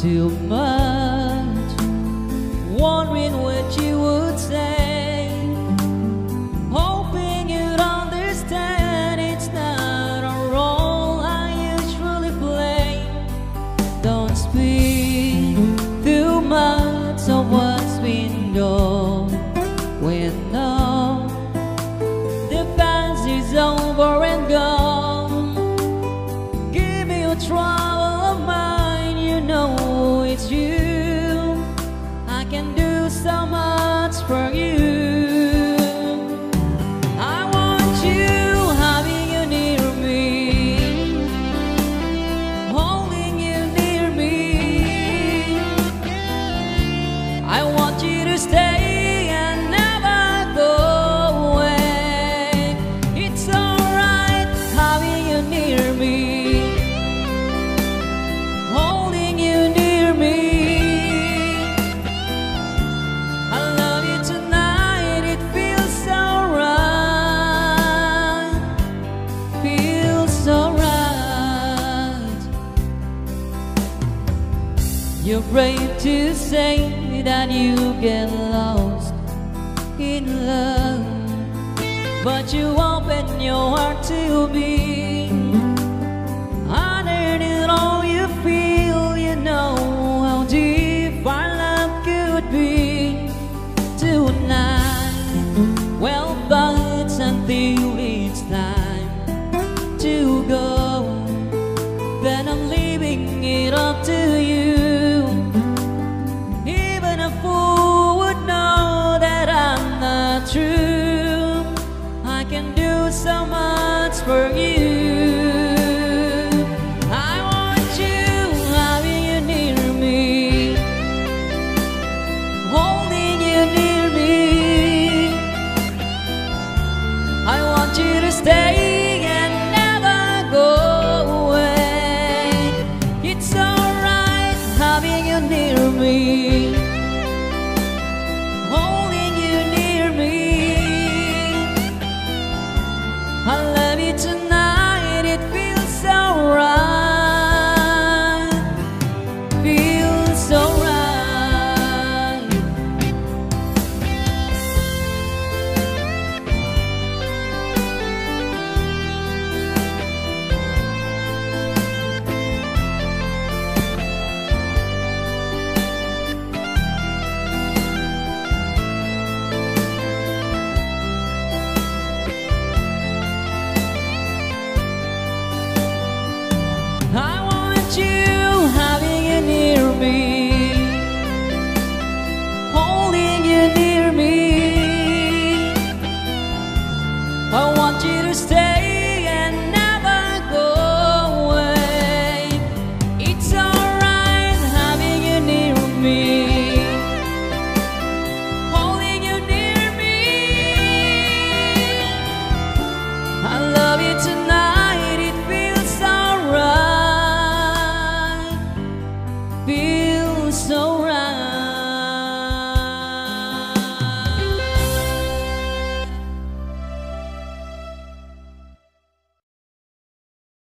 too much. it's you. You're brave to say that you get lost in love But you open your heart to me thoughts for you.